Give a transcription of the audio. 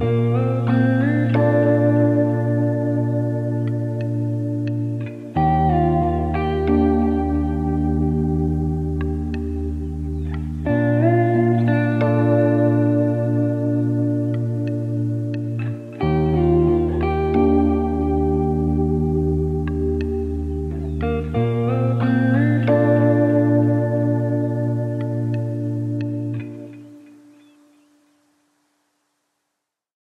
oh